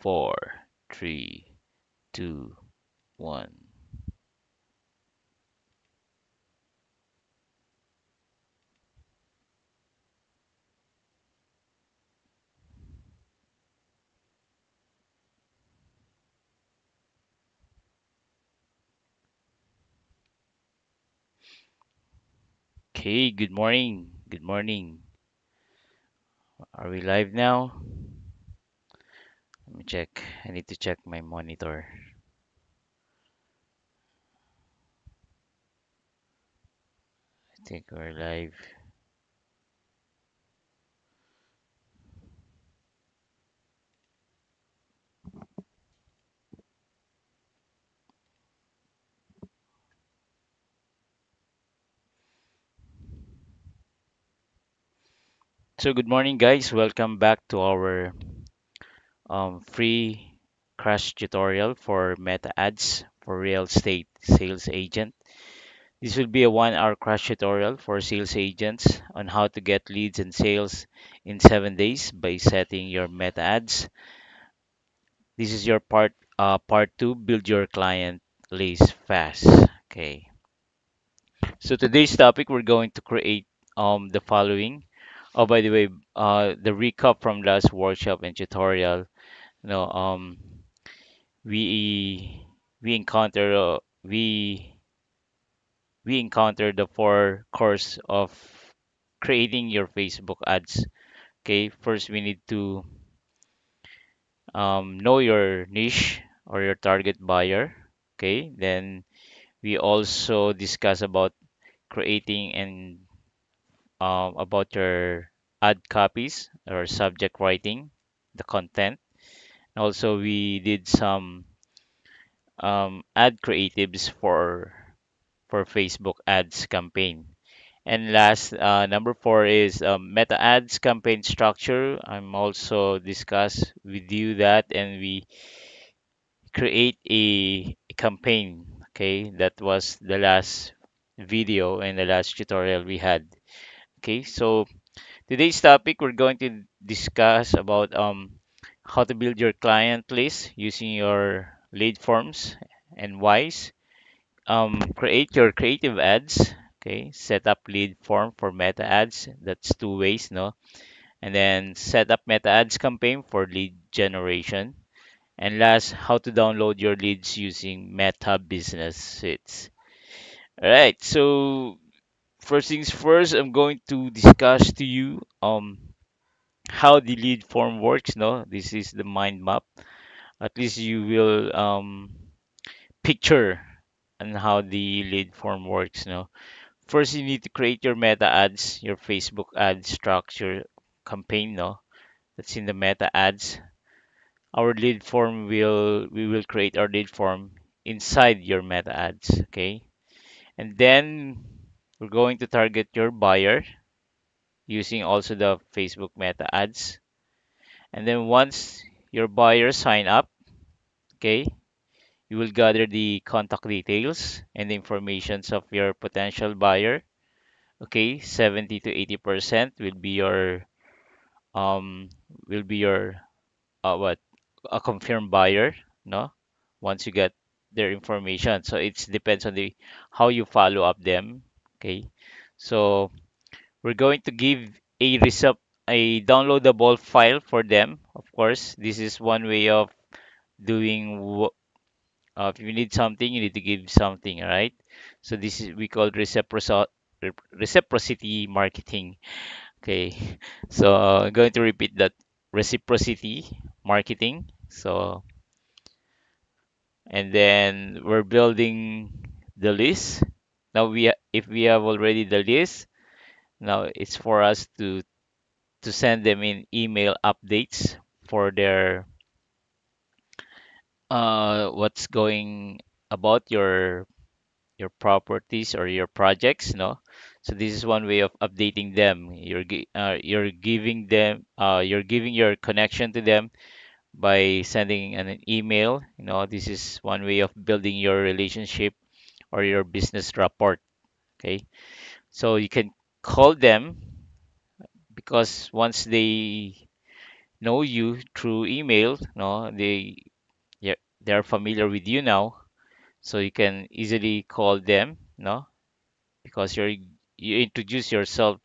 four, three, two, one. Okay, good morning. Good morning. Are we live now? Check. I need to check my monitor. I think we're live. So, good morning, guys. Welcome back to our um, free crash tutorial for Meta Ads for real estate sales agent. This will be a one hour crash tutorial for sales agents on how to get leads and sales in seven days by setting your Meta Ads. This is your part uh, part two, build your client list fast. Okay. So today's topic, we're going to create um the following. Oh, by the way, uh, the recap from last workshop and tutorial. You know, um, we we encounter uh, we we encounter the four course of creating your Facebook ads. Okay, first we need to um, know your niche or your target buyer. Okay, then we also discuss about creating and um, about your ad copies or subject writing, the content. Also, we did some um, ad creatives for for Facebook ads campaign. And last, uh, number four is um, meta ads campaign structure. I'm also discuss with you that, and we create a, campaign. Okay, that was the last video and the last tutorial we had. Okay, so today's topic we're going to discuss about um how to build your client list using your lead forms and whys. Um, create your creative ads okay? Set up lead form for meta ads. That's two ways no? And then set up meta ads campaign for lead generation. And last how to download your leads using meta business suites. All right so first things first i'm going to discuss to you um how the lead form works no this is the mind map at least you will um picture and how the lead form works no First, you need to create your meta ads, your Facebook ad structure campaign, no? That's in the meta ads. Our lead form will we will create our lead form inside your meta ads, okay? And then we're going to target your buyer using also the Facebook meta ads. And then once your buyer sign up, okay, you will gather the contact details and the informations of your potential buyer okay? 70 to 80 percent will be your um will be your uh, what a confirmed buyer no? Once you get their information. So it depends on the how you follow up them okay? So we're going to give a receipt a downloadable file for them of course this is one way of doing uh, if you need something you need to give something right so this is we call reciprocity reciprocity marketing Okay, so I'm going to repeat that reciprocity marketing. So, and then we're building the list. Now we if we have already the list, now it's for us to to send them in email updates for their uh what's going about your your properties or your projects, no? So this is one way of updating them. You're uh, you're giving them uh you're giving your connection to them by sending an email. You know, this is one way of building your relationship or your business rapport. Okay, so you can call them because once they know you through email, no, they yeah, they're familiar with you now, so you can easily call them, no, because you're you introduce yourself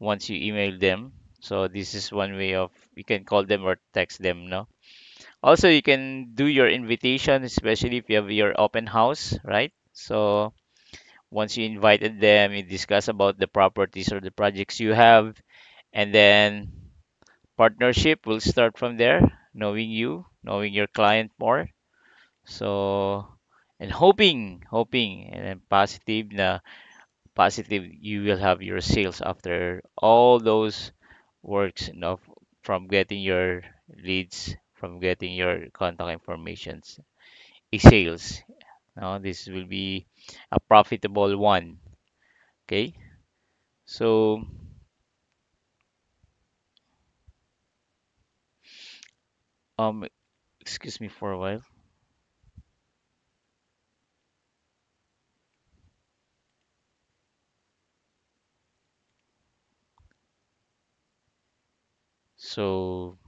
once you email them. So this is one way of you can call them or text them, no. Also, you can do your invitation, especially if you have your open house, right? So once you invited them, you discuss about the properties or the projects you have, and then partnership will start from there, knowing you, knowing your client more. So, and hoping, hoping, and then positive na positive you will have your sales after all those works, you know, from getting your leads, from getting your contact informations, sales. Now, this will be a profitable one. Okay, so um, excuse me for a while. So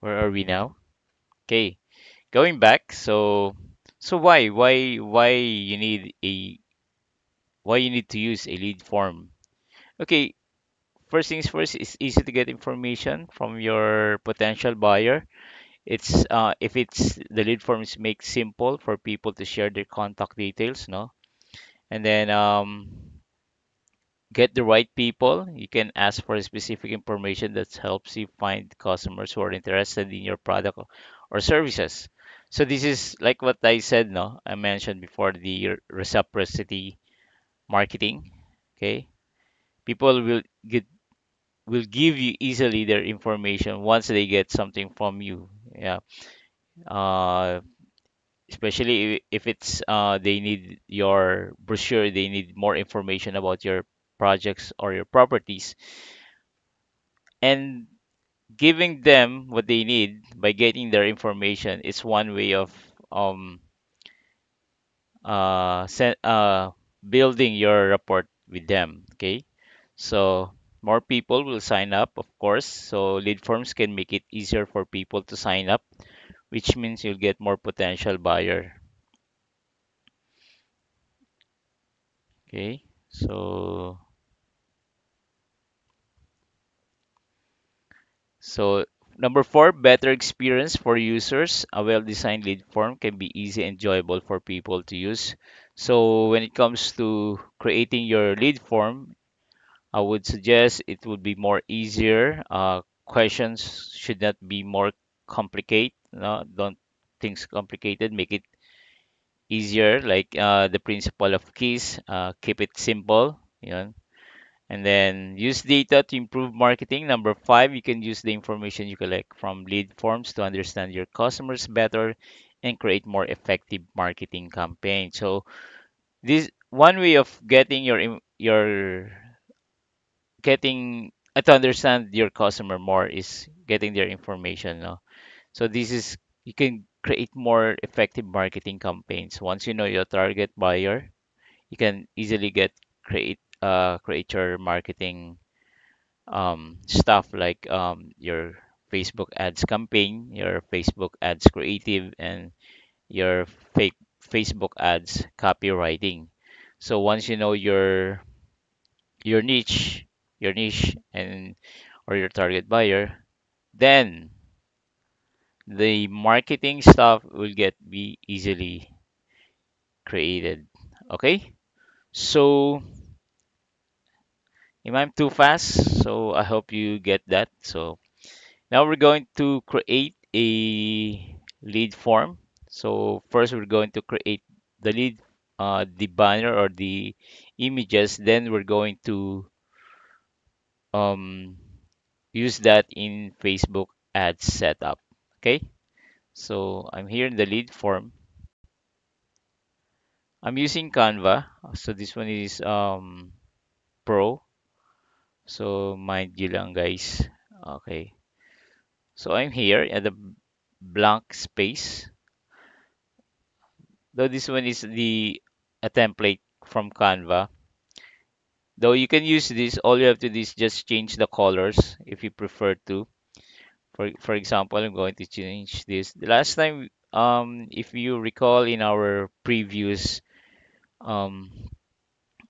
where are we now? Okay, going back. So so why why why you need a why you need to use a lead form? Okay, first things first, it's easy to get information from your potential buyer. It's uh, if it's the lead forms make simple for people to share their contact details, no? And then um, get the right people. You can ask for specific information that helps you find customers who are interested in your product or or services. So this is like what I said, no? I mentioned before the reciprocity marketing. Okay, people will get will give you easily their information once they get something from you. Yeah. Uh, especially if it's uh, they need your brochure, they need more information about your projects or your properties, and giving them what they need by getting their information is one way of um uh, uh building your rapport with them. Okay, so more people will sign up, of course. So lead forms can make it easier for people to sign up which means you'll get more potential buyer. Okay, so so number four, better experience for users. A well-designed lead form can be easy and enjoyable for people to use. So when it comes to creating your lead form, I would suggest it would be more easier. Uh, questions should not be more complicated. No, don't things complicated. Make it easier, like uh, the principle of keys. Uh, keep it simple. You know, And then use data to improve marketing. Number five, you can use the information you collect from lead forms to understand your customers better and create more effective marketing campaigns. So this one way of getting your your getting uh, to understand your customer more is getting their information. No? So this is you can create more effective marketing campaigns. Once you know your target buyer, you can easily get create uh create your marketing um, stuff like um, your Facebook ads campaign, your Facebook ads creative, and your fake Facebook ads copywriting. So once you know your your niche, your niche and or your target buyer, then the marketing stuff will get be easily created. Okay? So am I'm too fast? So I hope you get that. So Now we're going to create a lead form. So first we're going to create the lead, uh, the banner or the images. Then we're going to um, use that in Facebook ads setup. Okay. So I'm here in the lead form. I'm using Canva. So this one is um, Pro. So mind you lang guys. Okay. So I'm here at the blank space. Though this one is the a template from Canva. Though you can use this, all you have to do is just change the colors if you prefer to For for example, I'm going to change this. The last time, um, if you recall in our previous um,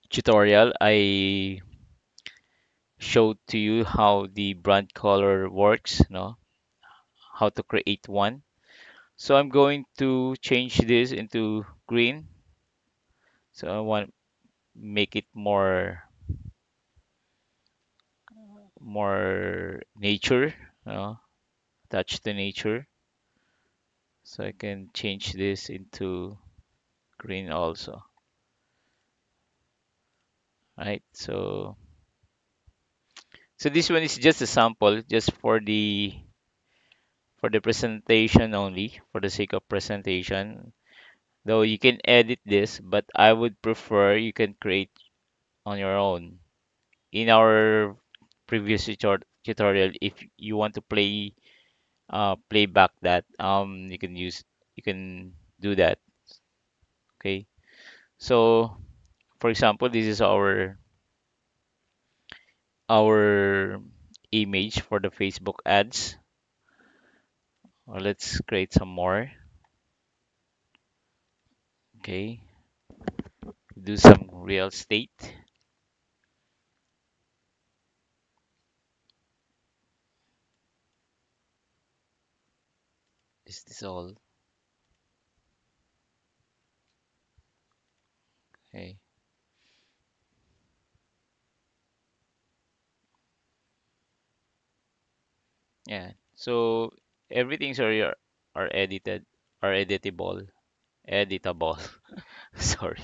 tutorial, I showed to you how the brand color works, no? How to create one. So I'm going to change this into green. So I want make it more more nature, no? Touch the nature. So I can change this into green also. Right? So so this one is just a sample, just for the for the presentation only, for the sake of presentation. Though you can edit this, but I would prefer you can create on your own. In our previous tutorial, if you want to play uh play back that, um you can use you can do that. Okay. So for example, this is our our image for the Facebook ads. Or let's create some more. Okay. Do some real estate. Is this all? Okay. Yeah. So everything's are are edited, are editable, editable. Sorry.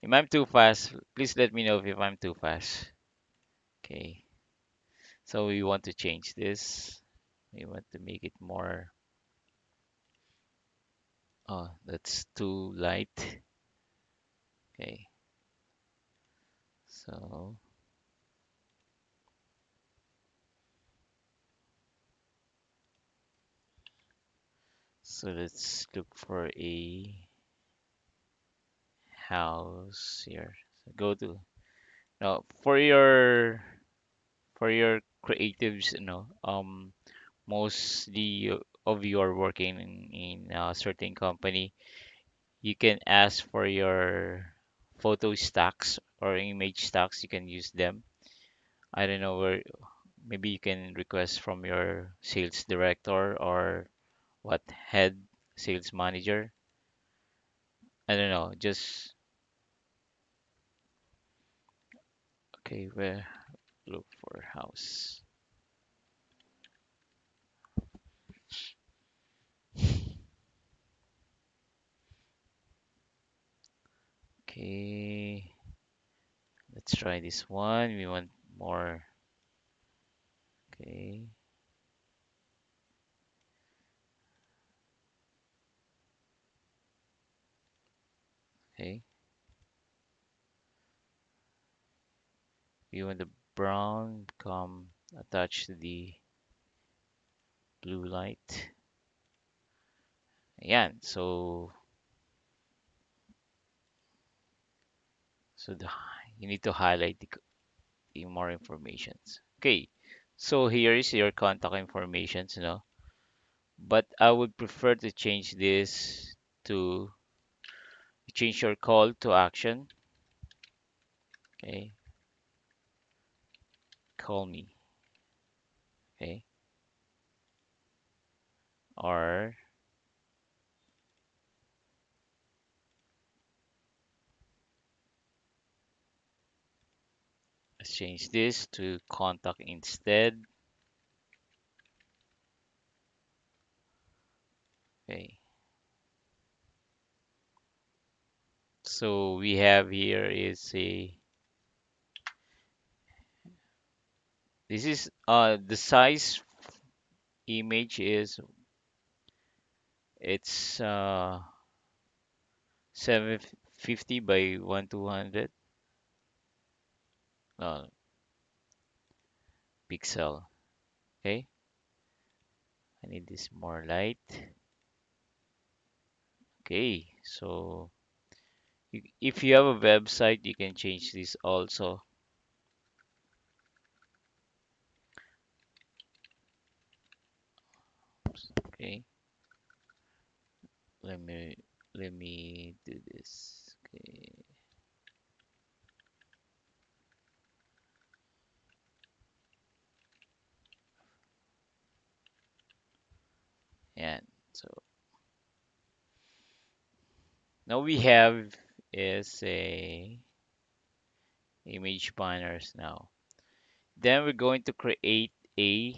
If I'm too fast, please let me know if I'm too fast. Okay. So we want to change this. We want to make it more. Oh, that's too light. Okay. So so let's look for a house here. So go to now for your for your creatives, you know, um, mostly of you are working in, in a certain company, you can ask for your photo stacks or image stacks. You can use them. I don't know where, maybe you can request from your sales director or what head sales manager. I don't know. Just okay, where look for house. Okay, let's try this one. We want more. Okay, okay. You want the brown come attached to the blue light. Yeah, so so the, you need to highlight the, the more informations. Okay, so here is your contact informations, you know. But I would prefer to change this to change your call to action. Okay, call me. Okay, or let's change this to contact instead. Okay, so we have here is a this is uh the size image is it's uh 750 by 1200 uh, pixel okay? I need this more light. Okay so if you have a website you can change this also. Okay. Let me let me do this okay. And so now we have is a image banners now. Then we're going to create a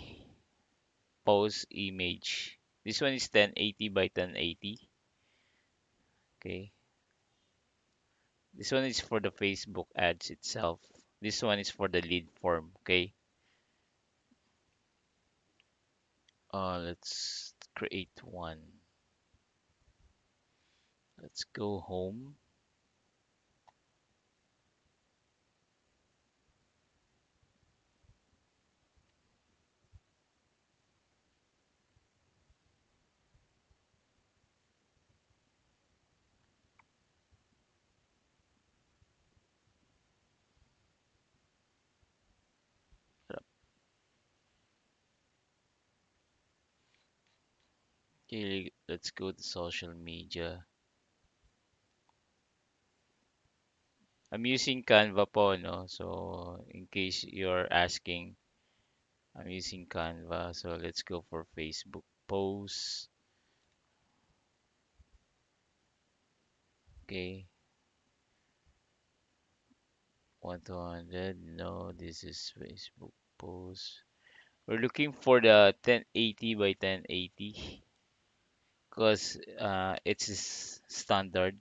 post image. This one is 1080 by 1080. Okay. This one is for the Facebook ads itself. This one is for the lead form. Okay. Uh, let's create one. Let's go home. Okay, let's go to social media. I'm using Canva po, no? So, in case you're asking, I'm using Canva. So, let's go for Facebook posts. Okay. 1 to 100. No, this is Facebook post. We're looking for the 1080 by 1080 because uh, it's standard.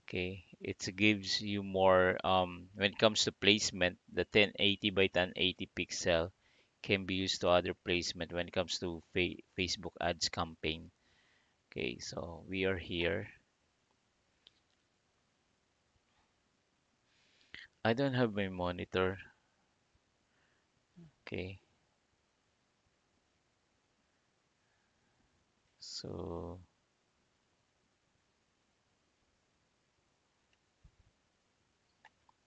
Okay, it gives you more um, when it comes to placement. The 1080 by 1080 pixel can be used to other placement when it comes to fa Facebook ads campaign. Okay, so we are here. I don't have my monitor. Okay, so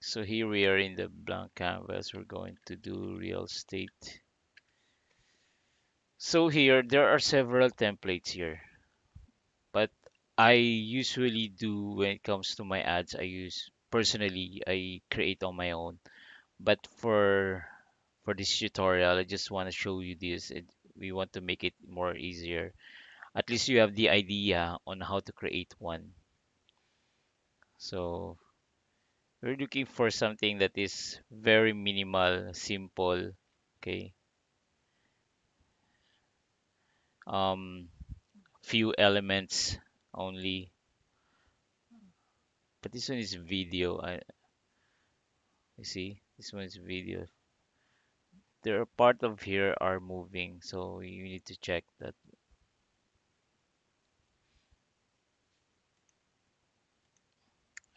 so here we are in the blank canvas. We're going to do real estate. So here there are several templates here, but I usually do when it comes to my ads, I use personally I create on my own. But for for this tutorial, I just want to show you this. It, we want to make it more easier. At least you have the idea on how to create one. So we're looking for something that is very minimal, simple. Okay. Um, few elements only. But this one is video. I you see this one is video. There are part of here are moving, so you need to check that.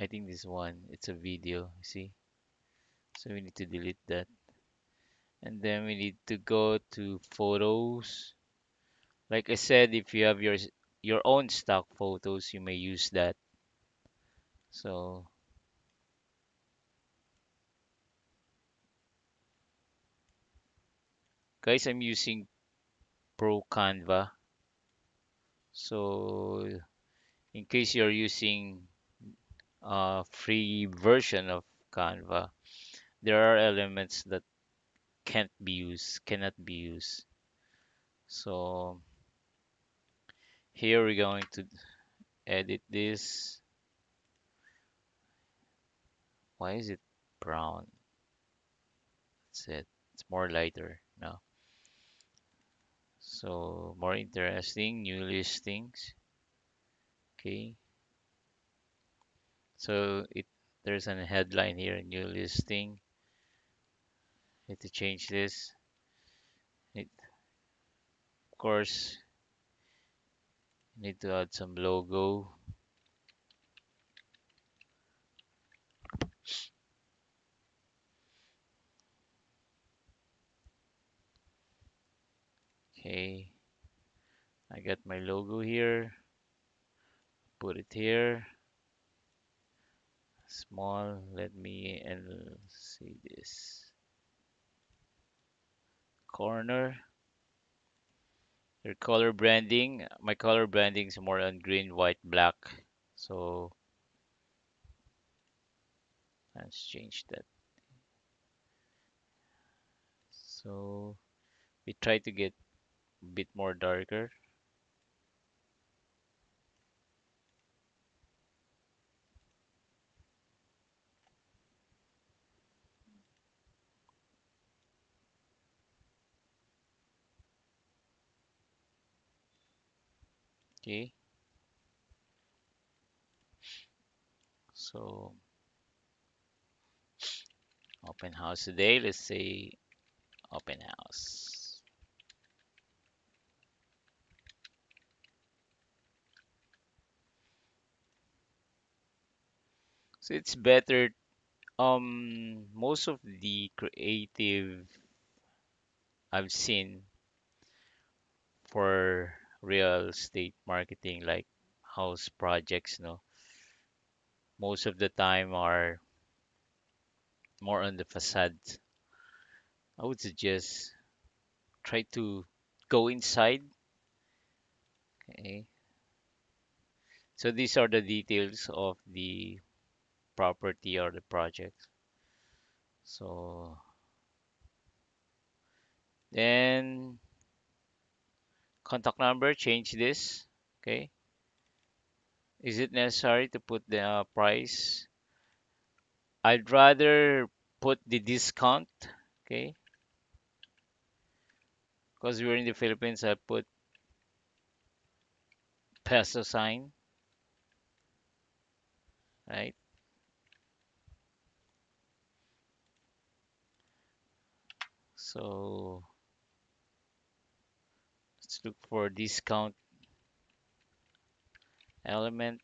I think this one it's a video. See, so we need to delete that. And then we need to go to photos. Like I said, if you have your your own stock photos, you may use that. So guys, I'm using Pro Canva. So in case you're using a free version of Canva, there are elements that can't be used, cannot be used. So here we're going to edit this. Why is it brown? That's it. It's more lighter now. So more interesting, new listings. Okay. So it there's a headline here, new listing. Need to change this. It, of course, need to add some logo. Okay. I got my logo here. Put it here. Small. Let me and see this corner. Your color branding, my color branding is more on green, white, black. So let's change that. So we try to get a bit more darker. Okay. So open house today. Let's say open house. So it's better. Um, most of the creative I've seen for real estate marketing, like house projects, no, most of the time are more on the facade. I would suggest try to go inside. Okay. So these are the details of the property or the project. So then contact number, change this. Okay. Is it necessary to put the uh, price? I'd rather put the discount. Okay. Because we're in the Philippines, I put peso sign, right? So let's look for discount element.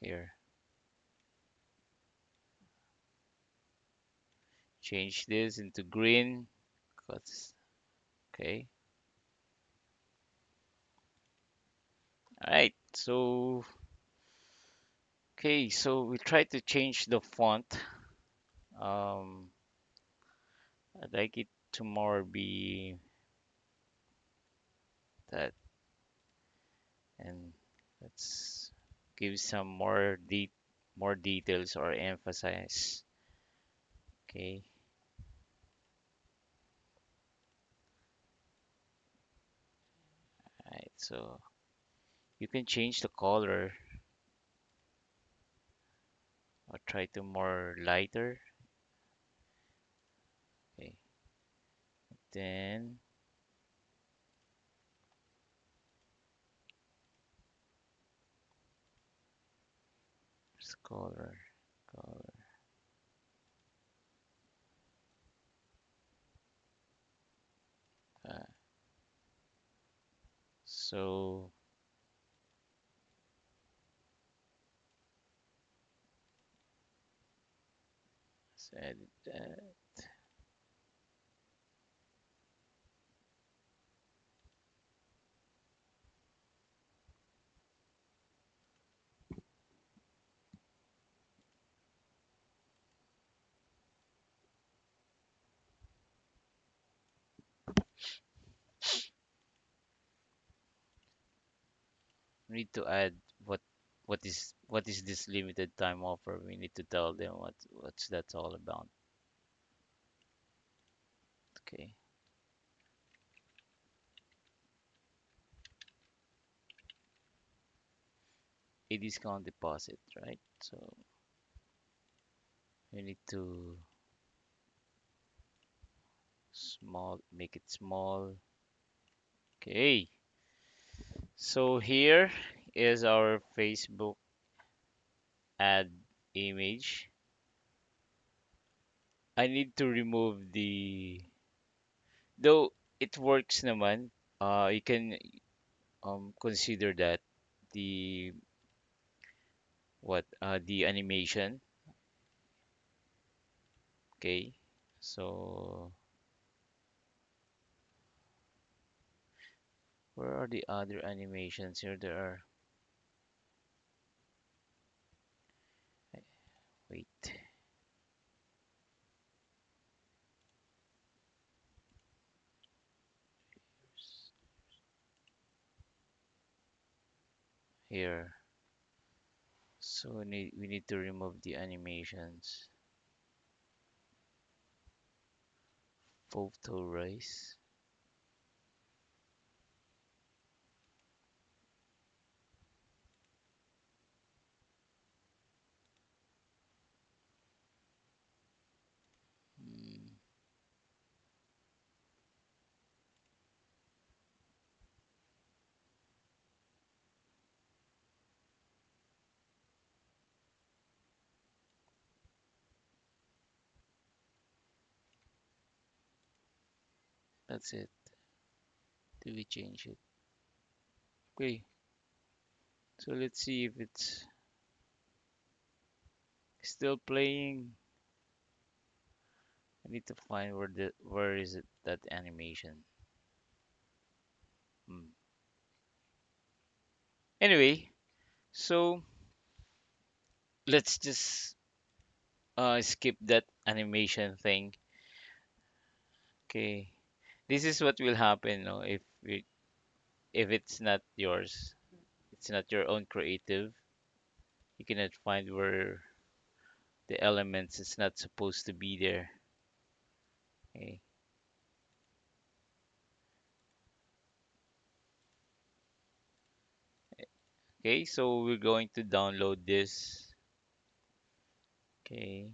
Here, change this into green. Okay. All right. So, okay. So we try to change the font. Um, I'd like it to more be that, and let's give some more de more details or emphasize. Okay. Right. So you can change the color or try to more lighter. Okay. Then color, color. So let's edit that. Need to add what what is what is this limited time offer? We need to tell them what what's that's all about. Okay. A discount deposit, right? So we need to small make it small. Okay. So here is our Facebook ad image. I need to remove the though it works naman. Uh, you can um consider that the what uh the animation. Okay. So Where are the other animations? Here there are. Wait. Here. So we need we need to remove the animations. Photo rise. That's it. Do we change it? Okay. So let's see if it's still playing. I need to find where the where is it that animation. Hmm. Anyway, so let's just uh skip that animation thing. Okay. This is what will happen, no, if it, if it's not yours. It's not your own creative. You cannot find where the elements is not supposed to be there. Okay. Okay, so we're going to download this. Okay.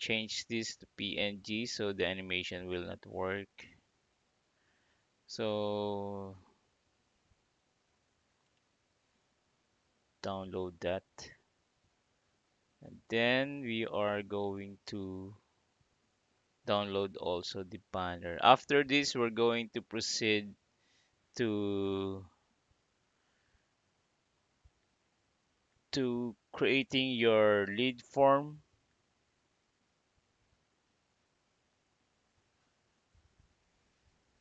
Change this to PNG so the animation will not work. So download that. And then we are going to download also the banner. After this, we're going to proceed to to creating your lead form.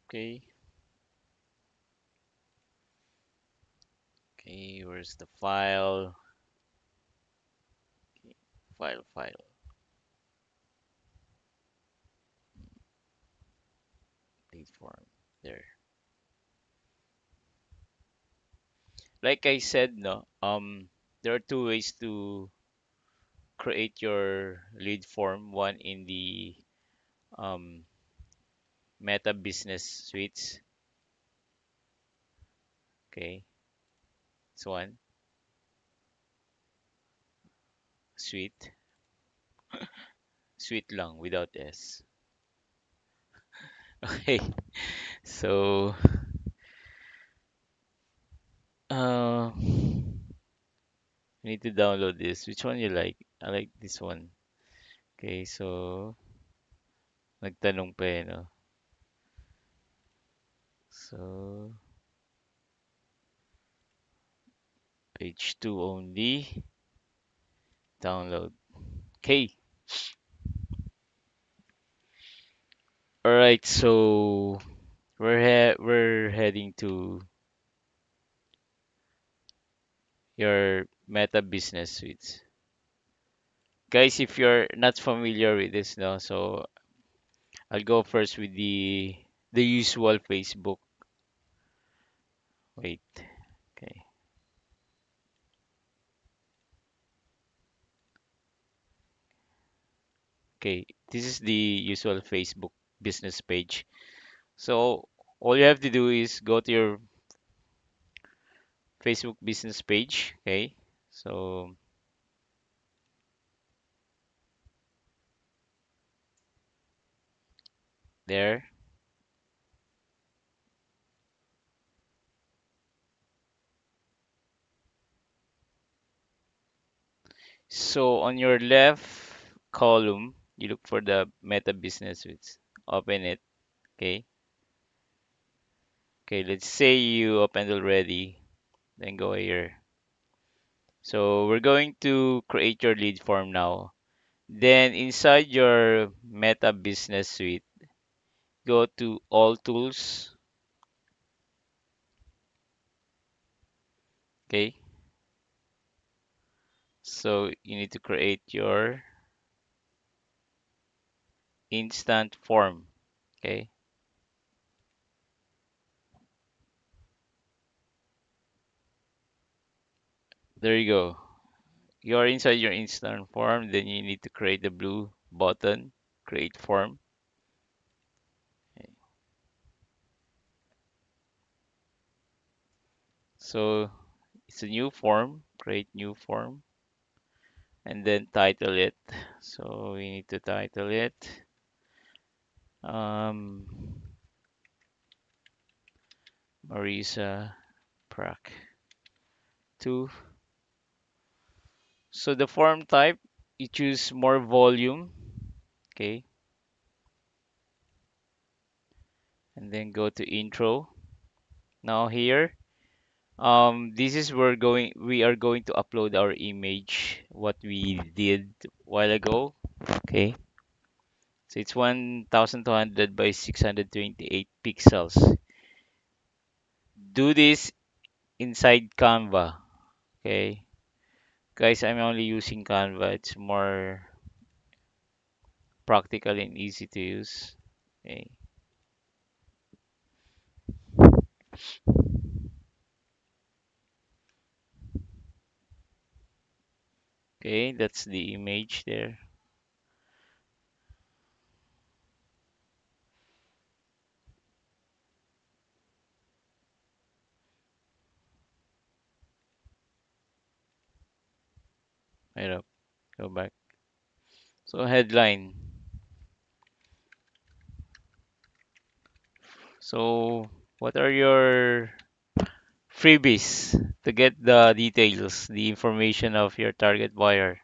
Okay. Okay, where's the file? Okay, file, file, lead form. There. Like I said, no. Um, there are two ways to create your lead form. One in the um, Meta Business Suites. Okay, this one suite, suite lang without S. Okay, so uh, need to download this. Which one you like? I like this one. Okay, so nagtanong pa eh, no? So page two only. Download. Okay. All right, so we're he we're heading to your Meta Business suite Guys, if you're not familiar with this now, so I'll go first with the the usual Facebook. Wait, okay. Okay, this is the usual Facebook business page. So all you have to do is go to your Facebook business page, okay? So there. So on your left column, you look for the Meta Business Suites. Open it, okay? Okay, let's say you opened already, then go here. So we're going to create your lead form now. Then inside your Meta Business Suite, go to all tools. Okay. So you need to create your instant form. Okay. There you go. You're inside your instant form, then you need to create the blue button, create form. So it's a new form, create new form, and then title it. So we need to title it. Um, Marisa Prac 2. So the form type, you choose more volume, okay, and then go to intro. Now here, um, this is where going we are going to upload our image, what we did while ago, okay. So it's 1200 by 628 pixels. Do this inside Canva, okay. Guys, I'm only using Canva. It's more practical and easy to use. Okay. Okay, that's the image there. Right up. Go back. So headline. So what are your freebies to get the details, the information of your target buyer?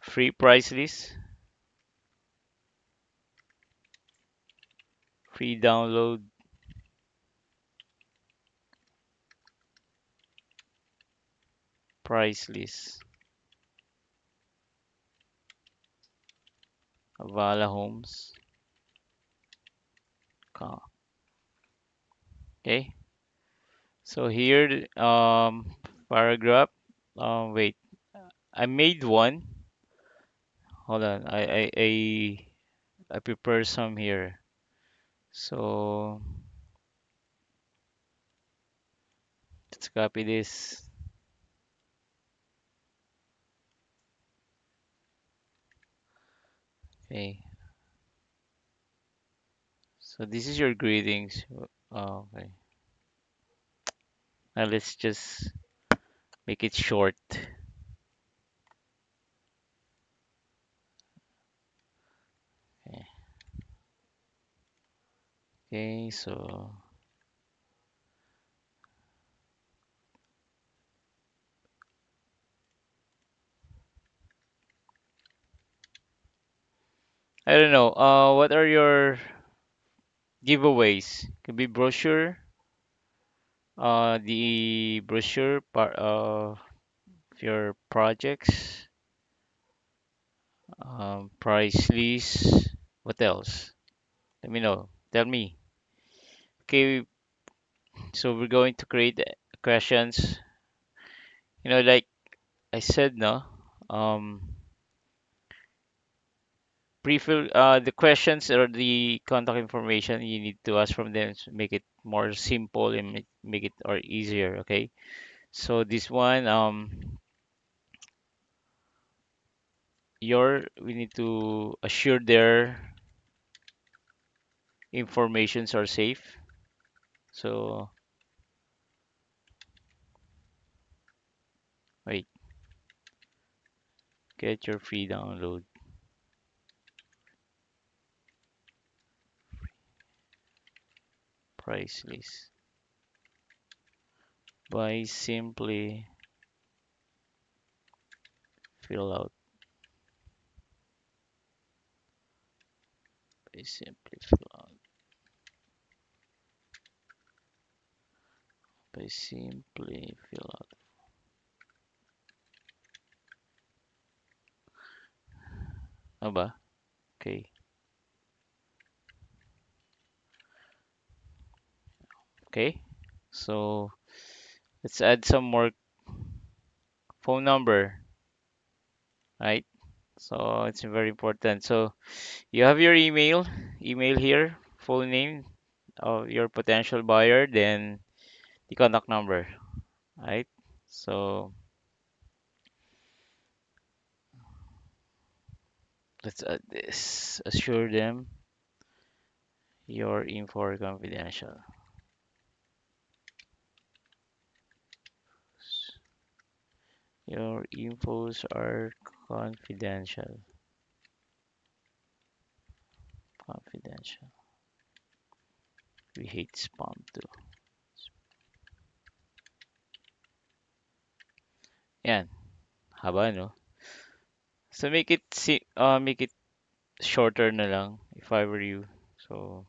Free price list, free download, price list. Avala Homes. Ca- Okay. So here, um, paragraph. Um, wait, I made one. Hold on. I I I, I prepare some here. So let's copy this. Okay. So this is your greetings. Oh, okay. Now let's just make it short. Okay. Okay. So I don't know. Uh, what are your giveaways? Could be brochure. Uh, the brochure part of your projects. Um, price list. What else? Let me know. Tell me. Okay, so we're going to create questions. You know, like I said, no. Um, pre-fill uh, the questions or the contact information you need to ask from them to make it more simple and make, it or easier. Okay. So this one, um, your we need to assure their informations are safe. So wait, get your free download price list by simply fill out by simply fill out by simply fill out. Ano ba? Okay. Okay, so let's add some more phone number, right? So it's very important. So you have your email, email here, full name of your potential buyer, then the contact number, right? So let's add this. Assure them your info confidential. Your infos are confidential. Confidential. We hate spam too. Yan. Haba, no? So make it si uh, make it shorter na lang if I were you. So,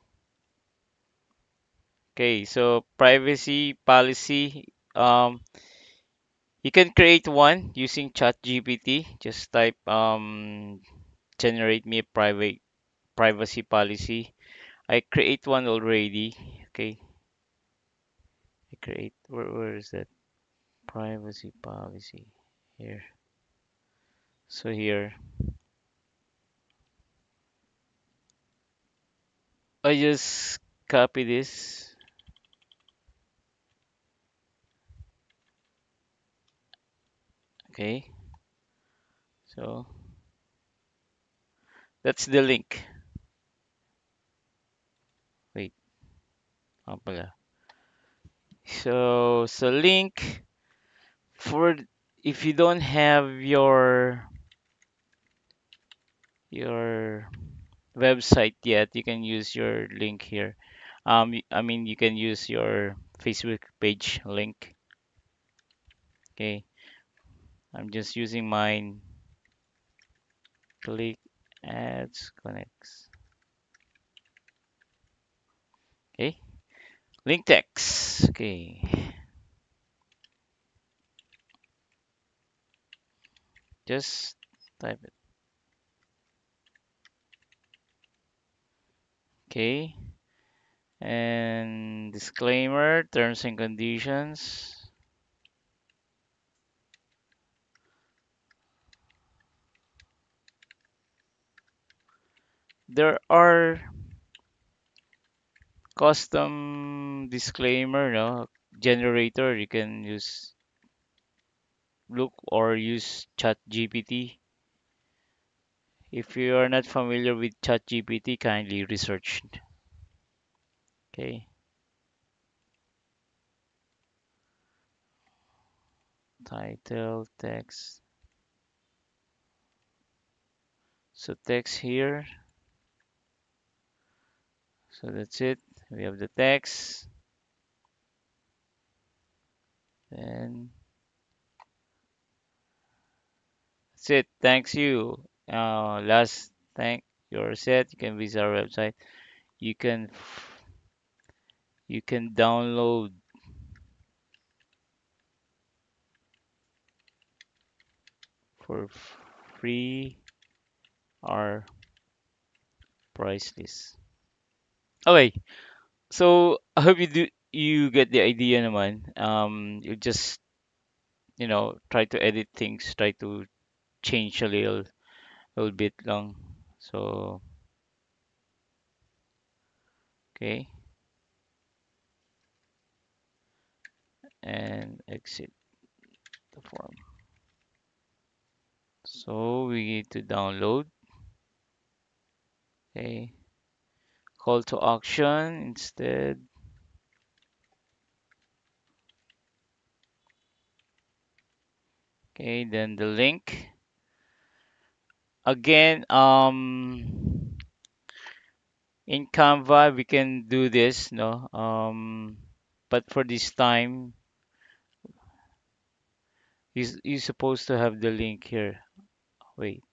okay. So privacy policy. Um, you can create one using ChatGPT. Just type um generate me a private privacy policy. I create one already. Okay. I create where where is that? Privacy policy. Here. So here. I just copy this. Okay. So that's the link. Wait, pala. So, so link for if you don't have your your website yet, you can use your link here. Um, I mean, you can use your Facebook page link. Okay, I'm just using mine. Click ads connects. Okay, link text. Okay, just type it. Okay, and disclaimer, terms and conditions. There are custom disclaimer, no? Generator, you can use look or use ChatGPT. If you are not familiar with ChatGPT, kindly research. Okay, title, text. So text here. So that's it. We have the text. Then that's it. Thanks you. Uh, last thank you're set. You can visit our website. You can you can download for free our price list. Okay, so I hope you do you get the idea naman. Um, you just you know try to edit things, try to change a little little bit lang. So okay, and exit the form. So we need to download. Okay, call to action instead. Okay, then the link. Again, um, in Canva we can do this, no? Um, but for this time, you you're supposed to have the link here. Wait,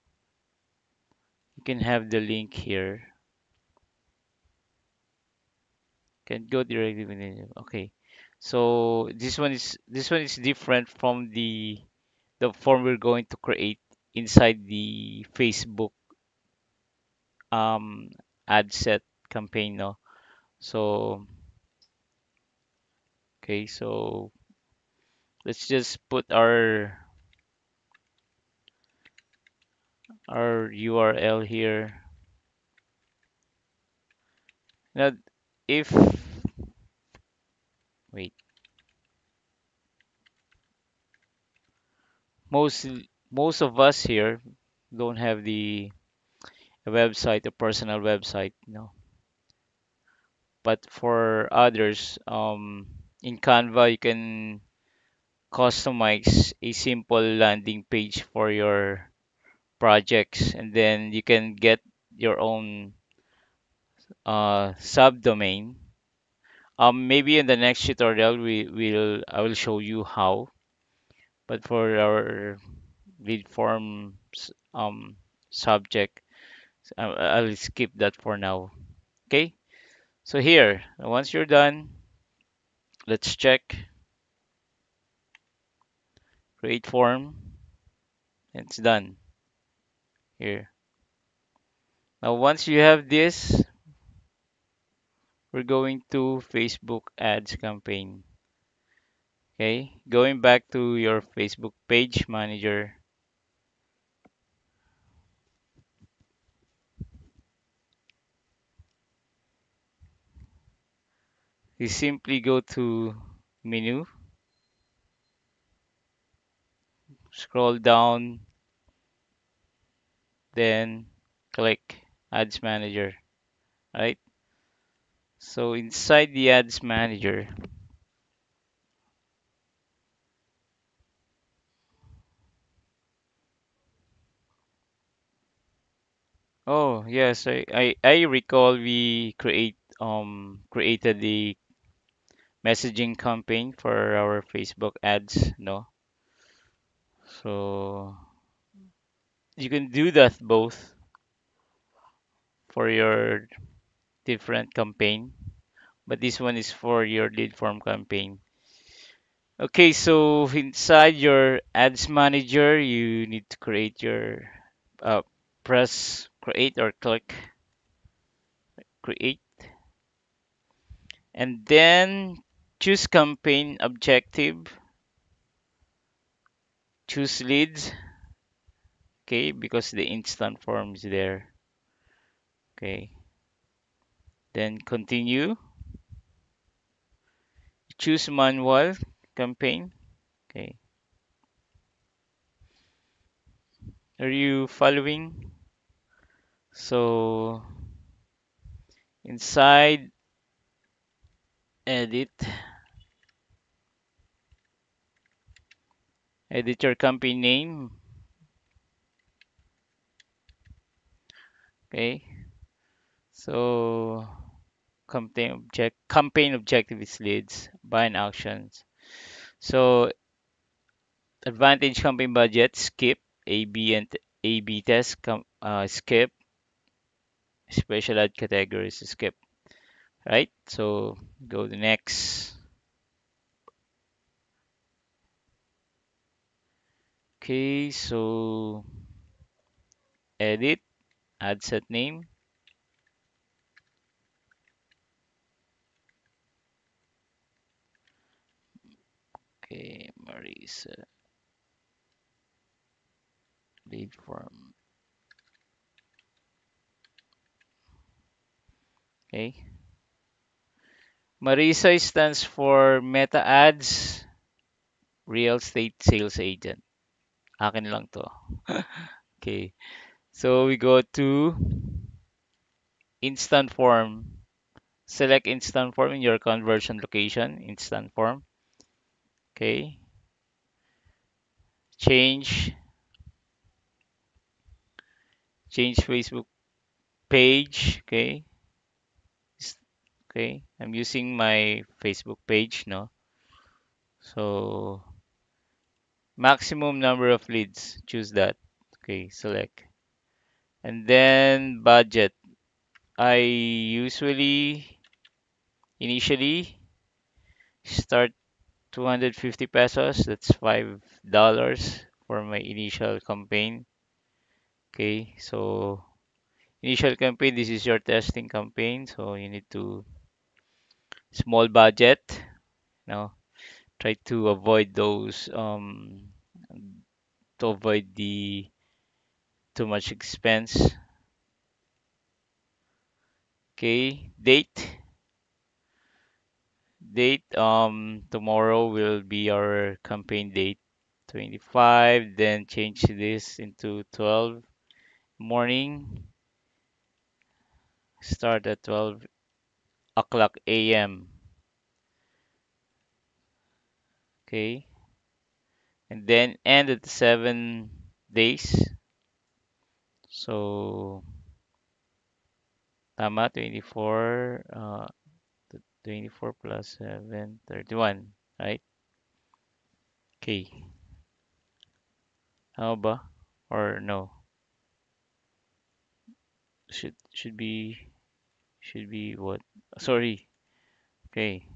you can have the link here. Can go directly within it. Okay, so this one is this one is different from the the form we're going to create inside the Facebook um ad set campaign, no? So Okay, so let's just put our our URL here. Now, if wait, most most of us here don't have the website, a personal website, know. But for others, um, in Canva, you can customize a simple landing page for your projects, and then you can get your own uh, subdomain. Um, maybe in the next tutorial, we will I will show you how. But for our lead form um, subject, I'll skip that for now. Okay. So here, once you're done, let's check create form. It's done here. Now, once you have this, we're going to Facebook ads campaign. Okay, going back to your Facebook page manager, you simply go to menu, scroll down, then click ads manager, right? So inside the ads manager, oh yes, I, I, I recall we create um created the messaging campaign for our Facebook ads, no? So you can do that both for your different campaign, but this one is for your lead form campaign. Okay, so inside your ads manager, you need to create your uh, press create or click create, and then choose campaign objective, choose leads, okay, because the instant form is there. Okay, then continue, choose manual campaign. Okay, are you following? So inside edit, edit your company name. Okay, so campaign object campaign objective is leads, buying actions. So advantage campaign budget skip A B and A B test uh, skip special ad categories skip right. So go to next. Okay, so edit ad set name Okay, Marisa, lead form. Okay. Marisa stands for Meta Ads Real Estate Sales Agent. Akin lang to. Okay. So we go to instant form. Select instant form in your conversion location, instant form. Okay. Change, change Facebook page. Okay. Okay. I'm using my Facebook page, no? So maximum number of leads. Choose that. Okay. Select. And then budget. I usually initially start 250 pesos. That's five dollars for my initial campaign. Okay, so initial campaign, this is your testing campaign, so you need to small budget, know. Try to avoid those um to avoid the too much expense. Okay, date. Date um tomorrow will be our campaign date 25, then change this into 12 morning. Start at 12 o'clock a.m. Okay, and then end at 7 days. So tama 24 uh 24 plus 7 31 right? Okay. How ba? Or no? Should should be should be what? Sorry. Okay.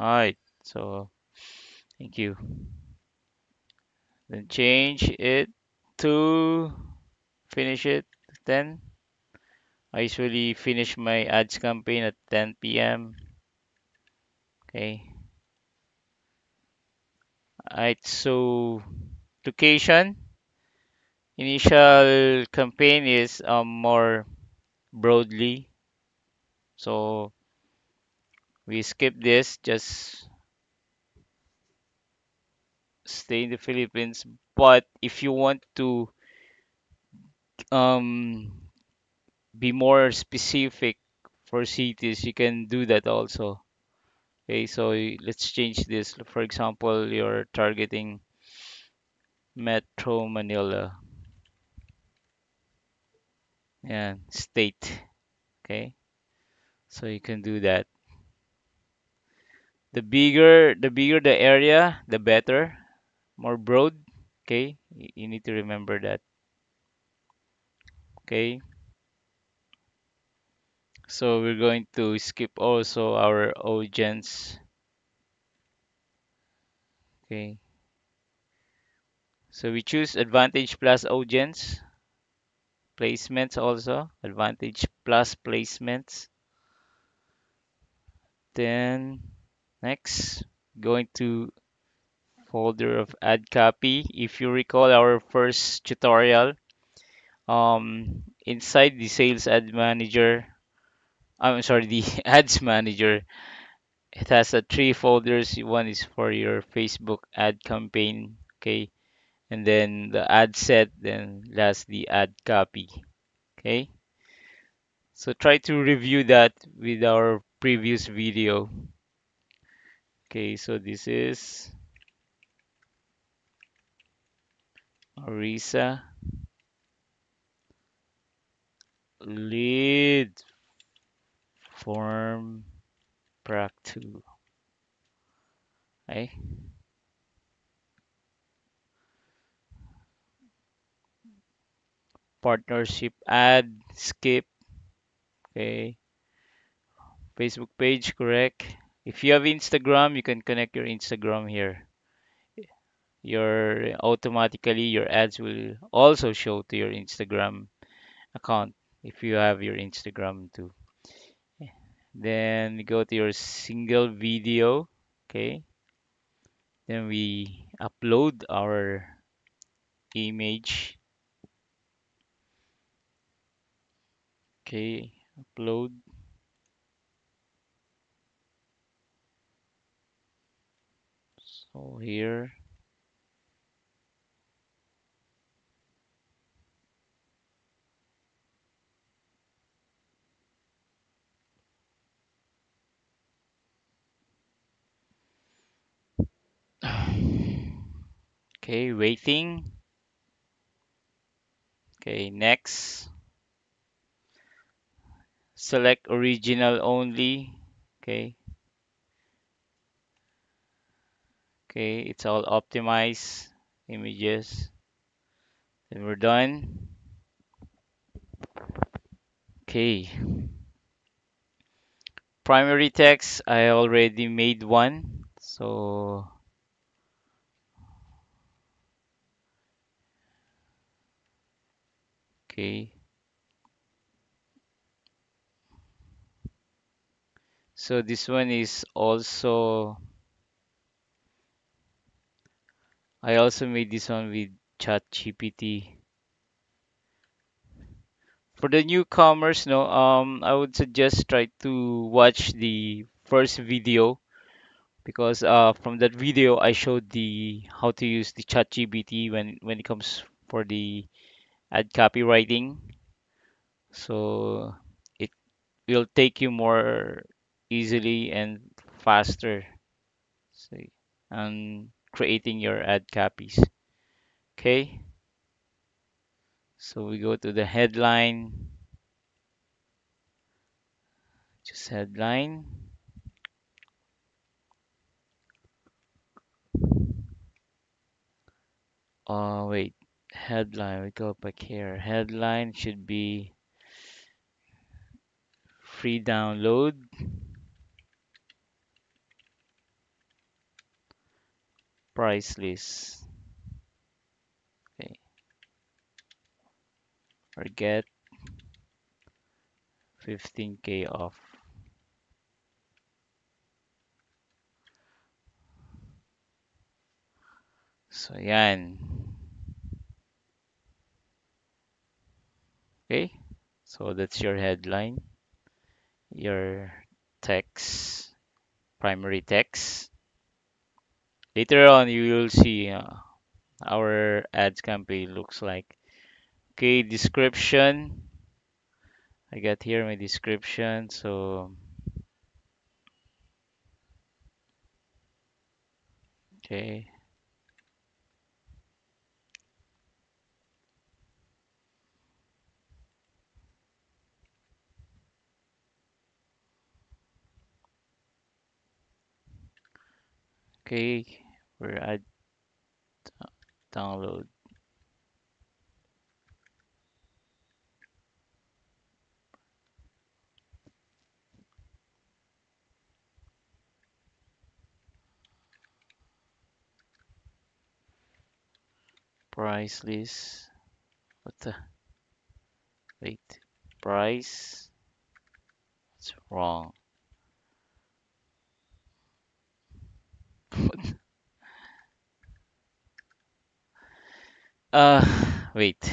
All right. So thank you. Then change it to finish it 10. I usually finish my ads campaign at 10 p.m. Okay. Alright, so location. Initial campaign is um, more broadly. So we skip this, just stay in the Philippines. But if you want to um, be more specific for cities, you can do that also. Okay, so let's change this. For example, you're targeting Metro Manila and state. Okay, so you can do that. The bigger the bigger the area, the better. More broad. Okay, you need to remember that. Okay, so we're going to skip also our audience. Okay, so we choose advantage plus audience placements also advantage plus placements. Then next, going to folder of ad copy. If you recall our first tutorial, um, inside the sales ad manager, I'm sorry, the ads manager, it has a three folders. One is for your Facebook ad campaign, okay, and then the ad set, then last the ad copy, okay. So try to review that with our previous video. Okay, so this is Marisa lead form prac 2. Okay. Partnership ad skip. Okay. Facebook page correct. If you have Instagram, you can connect your Instagram here. Your automatically your ads will also show to your Instagram account if you have your Instagram too. Then go to your single video. Okay. Then we upload our image. Okay. Upload. So here. Okay, waiting. Okay, next. Select original only. Okay. Okay, it's all optimized images. Then we're done. Okay. Primary text, I already made one. So, okay. So this one is also I also made this one with ChatGPT. For the newcomers, no, um, I would suggest try to watch the first video because uh, from that video I showed the how to use the ChatGPT when when it comes for the ad copywriting. So it will take you more easily and faster so, and creating your ad copies. Okay, so we go to the headline, just headline. Oh, wait, headline. We go back here. Headline should be free download, price list. Okay, or get 15k off. So, yan. Okay, so that's your headline, your text, primary text. Later on, you will see uh, our ads campaign looks like. Okay, description. I got here my description. So, okay, okay, we're at download price list. What the? Wait, price. What's wrong? Uh, wait,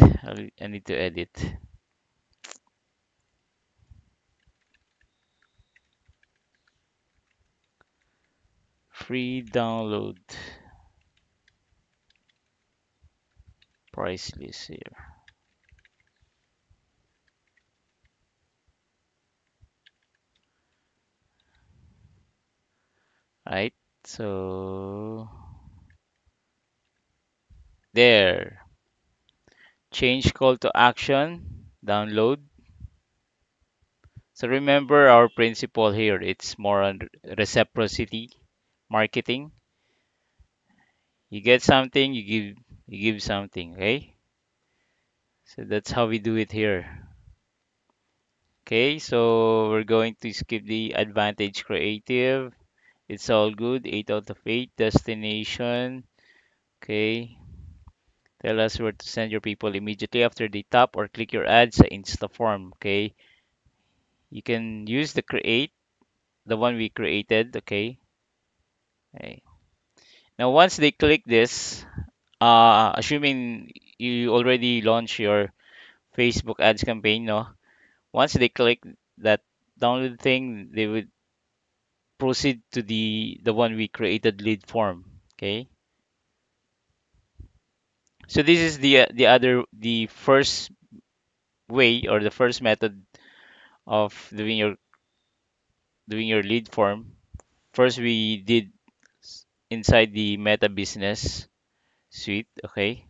I need to edit. Free download price list here. Right? So there. Change call to action. Download. So remember our principle here. It's more on reciprocity marketing. You get something, you give you give something, okay? So that's how we do it here. Okay, so we're going to skip the advantage creative. It's all good. 8 out of 8. Destination. Okay. Tell us where to send your people immediately after they tap or click your ads sa instant form. Okay. You can use the create, the one we created. Okay. Okay. Now, once they click this, uh, assuming you already launched your Facebook ads campaign, no? Once they click that download thing, they would proceed to the the one we created lead form. Okay. So this is the uh, the other the first way or the first method of doing your doing your lead form. First we did inside the Meta Business Suite, okay?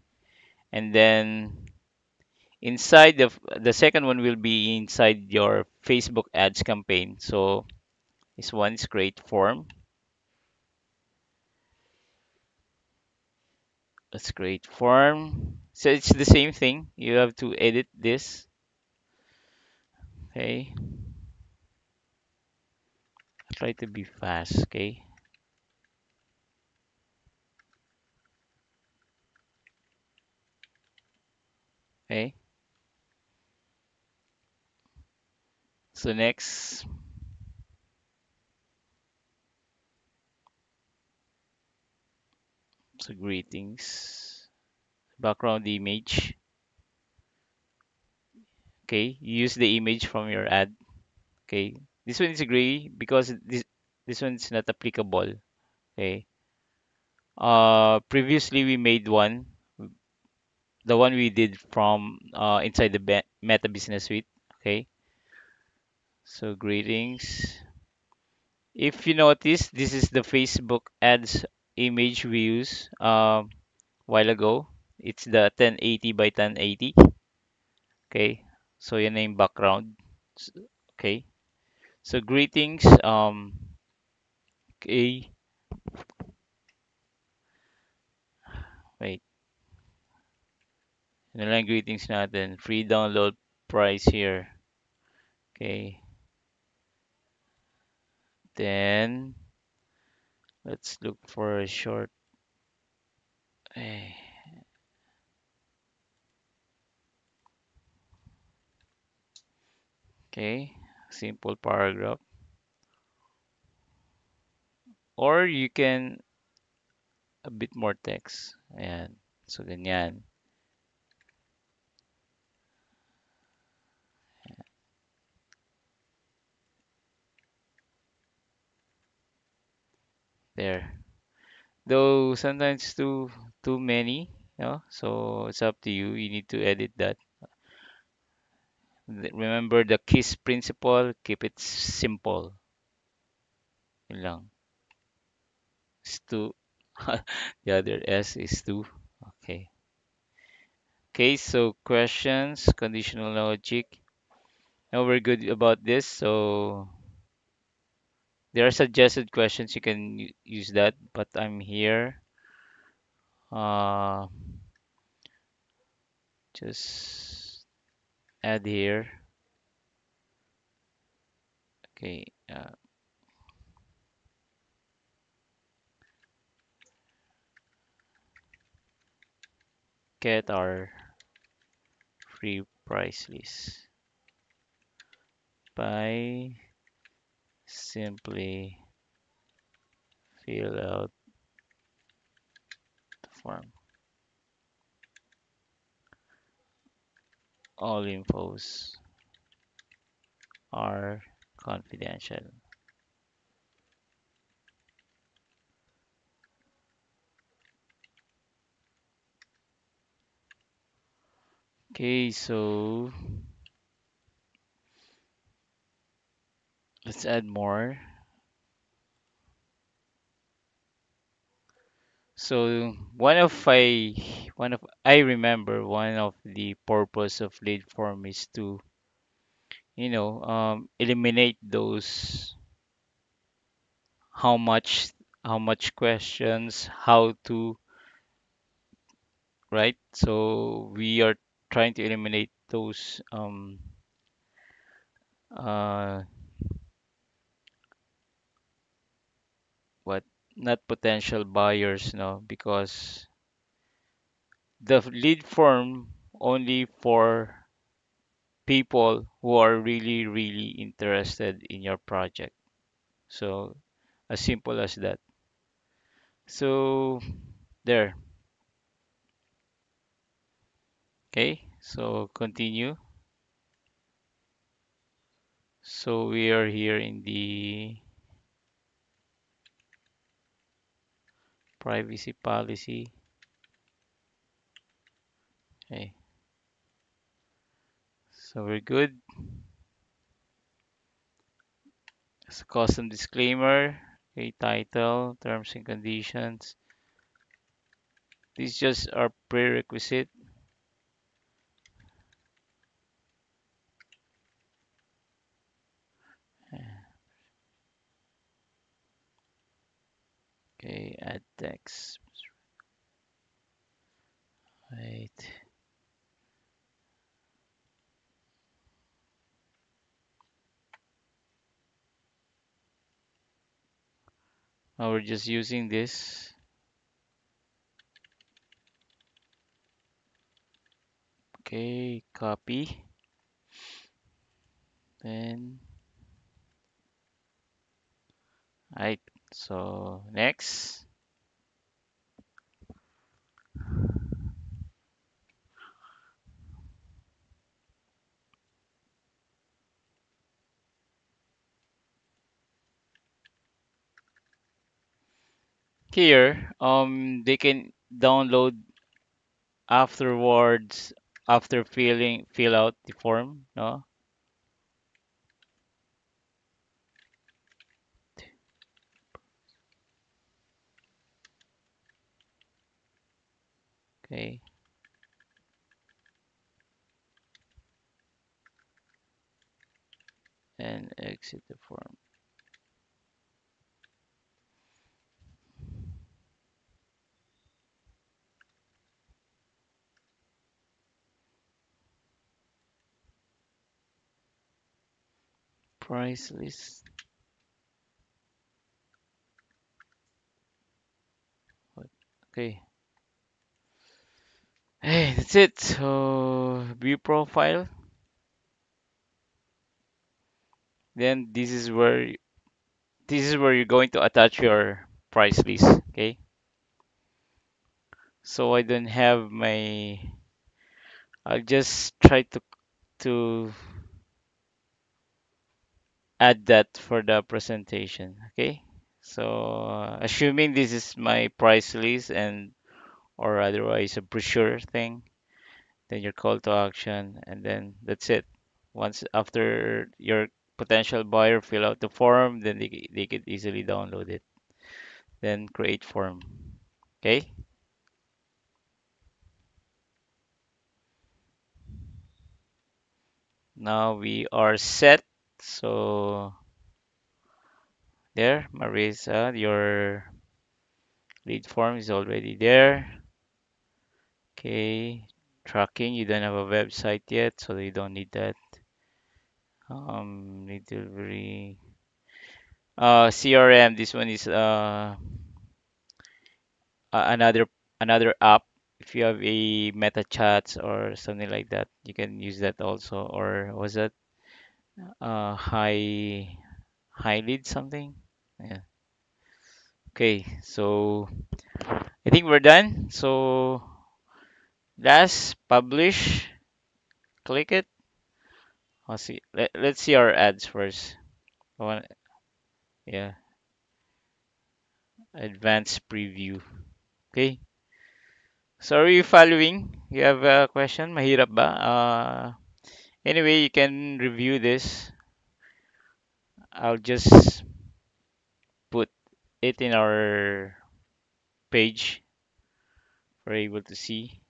And then inside the the second one will be inside your Facebook ads campaign. So this one is create form. Let's create form. So it's the same thing. You have to edit this, okay? Try to be fast, okay? Okay. So next, So greetings. Background image. Okay, use the image from your ad. Okay, this one is gray because this this one is not applicable. Okay. Uh, previously we made one, the one we did from uh, inside the Meta Business Suite. Okay. So greetings. If you notice, this is the Facebook ads image we use um while ago. It's the 1080 by 1080. Okay. So yan na yung background. Okay. So greetings. Um. Okay. Wait. Ano lang greetings natin? Free download price here. Okay. Then let's look for a short. eh, Okay. Simple paragraph. Or you can a bit more text. Ayan. So ganyan. There. Though sometimes too too many, you know, so it's up to you. You need to edit that. Remember the KISS principle, keep it simple. Yun lang. Two. The other S is two. Okay. Okay, so questions, conditional logic. Now we're good about this. So there are suggested questions. You can use that, but I'm here. Uh, just add here. Okay. Uh, get our free price list by simply fill out the form. All infos are confidential. Okay, so let's add more. So one of I one of I remember one of the purpose of lead form is to you know um, eliminate those how much how much questions how to right so we are trying to eliminate those um uh what not potential buyers no because the lead form only for people who are really really interested in your project. So as simple as that. So there. Okay so continue. So we are here in the privacy policy. Okay so we're good. It's a custom disclaimer. Okay title terms and conditions. These just are prerequisite okay add text. Right now oh, we're just using this? Okay copy. Then right so next. Here, um, they can download afterwards after filling fill out the form, no? Okay, and exit the form. Price list. Okay. Hey, that's it. So view profile. Then this is where this is where you're going to attach your price list. Okay. So I don't have my. I'll just try to to add that for the presentation. Okay. So assuming this is my price list and or otherwise a brochure thing, then your call to action, and then that's it. Once after your potential buyer fill out the form, then they, they could easily download it. Then create form. Okay. Now we are set. So there, Marisa, your lead form is already there. Okay. Tracking, you don't have a website yet, so you don't need that. Um, delivery. Uh, CRM, this one is uh another another app. If you have a meta chats or something like that, you can use that also. Or was that uh high high lead something? Yeah. Okay, so I think we're done. So last publish, click it. I'll see. Let, let's see our ads first. Want, yeah, advanced preview. Okay. So are you following? You have a question? Mahirap ba? Uh, anyway, you can review this. I'll just put it in our page for able to see.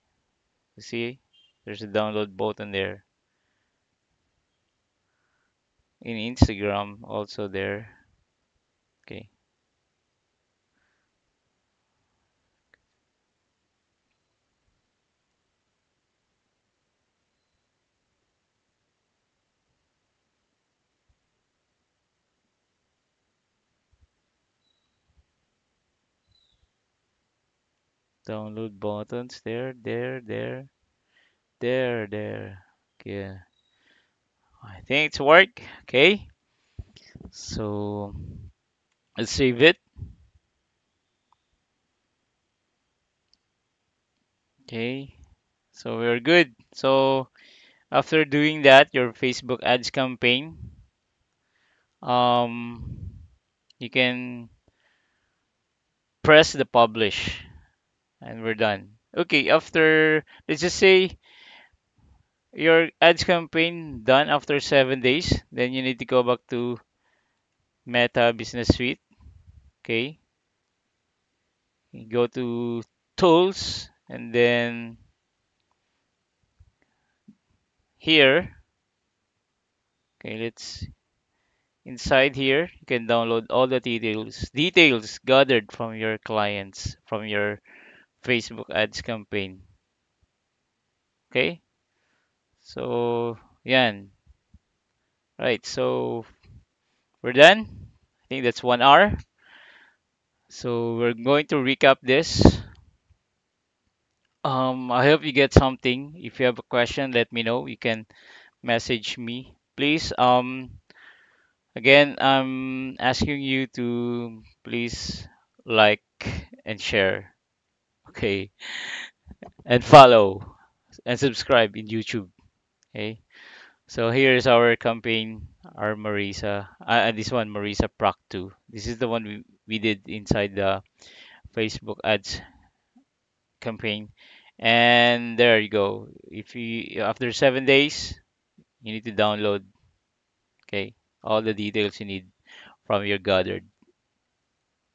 You see, there's a download button there. In Instagram, also there. Okay, download buttons there, there, there, there, there. Okay, I think it's work. Okay, so let's save it. Okay, so we're good. So after doing that, your Facebook ads campaign, um, you can press the publish and we're done. Okay, after let's just say your ads campaign done after seven days, then you need to go back to Meta Business Suite. Okay, you go to Tools and then here. Okay, let's inside here you can download all the details details gathered from your clients from your Facebook ads campaign. Okay, so yan. Right, so we're done. I think that's one hour. So we're going to recap this. Um, I hope you get something. If you have a question, let me know. You can message me, please. Um, again, I'm asking you to please like and share, okay, and follow and subscribe in YouTube. Okay. So here's our campaign, our Marisa. Uh, this one, Marisa Proc 2. This is the one we, we did inside the Facebook ads campaign. And there you go. If you after seven days, you need to download, okay, all the details you need from your gathered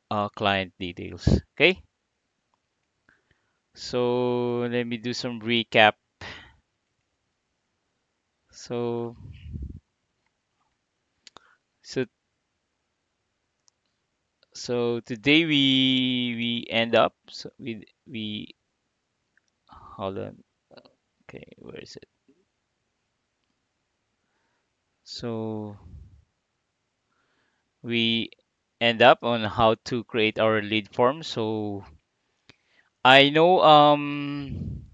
uh, client details. Okay. So let me do some recap. So so so today we we end up so we we hold on. Okay, where is it? So we end up on how to create our lead form. So I know um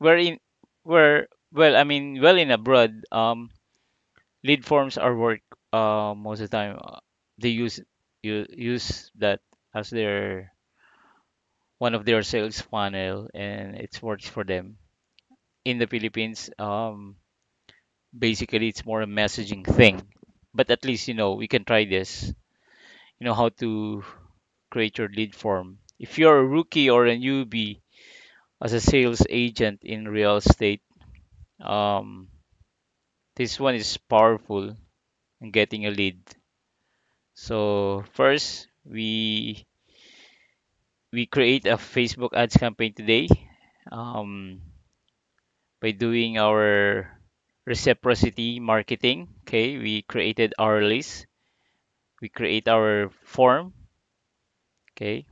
we're in we're well I mean well in abroad um lead forms are work uh most of the time uh, they use you use that as their one of their sales funnel and it works for them. In the Philippines um basically it's more a messaging thing. But at least you know we can try this. You know how to create your lead form. If you're a rookie or a newbie as a sales agent in real estate, um, this one is powerful in getting a lead. So first, we we create a Facebook ads campaign today um, by doing our reciprocity marketing. Okay, we created our list. We create our form. Okay,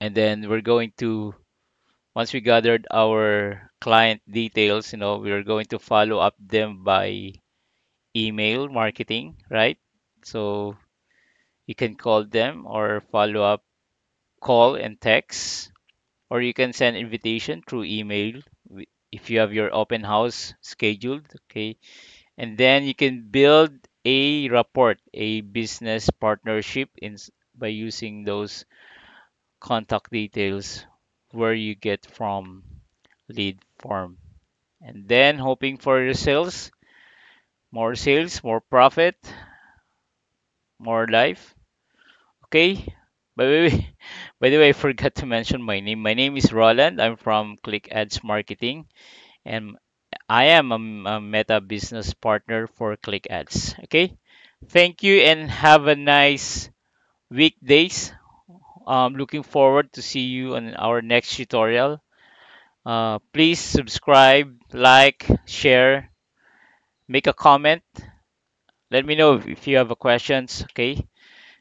and then we're going to once we gathered our client details, you know, we're going to follow up them by email marketing, right? So you can call them or follow up call and text, or you can send invitation through email if you have your open house scheduled, okay? And then you can build a report, a business partnership in by using those contact details where you get from lead form. And then hoping for your sales, more sales, more profit, more life. Okay. By the way, by the way, I forgot to mention my name. My name is Roland. I'm from Click Ads Marketing, and I am a Meta business partner for Click Ads. Okay. Thank you, and have a nice weekdays. Um, looking forward to see you on our next tutorial. Uh, please subscribe, like, share, make a comment. Let me know if you have a questions. Okay.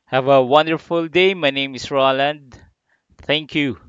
Have a wonderful day. My name is Roland. Thank you.